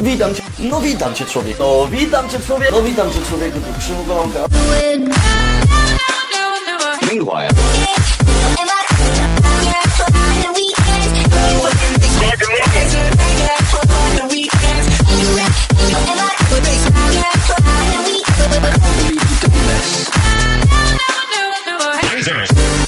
Witam cię, no witam cię człowieku, no witam cię człowieku, no witam cię człowieku, tu przywogonka. Meanwhile. Finish.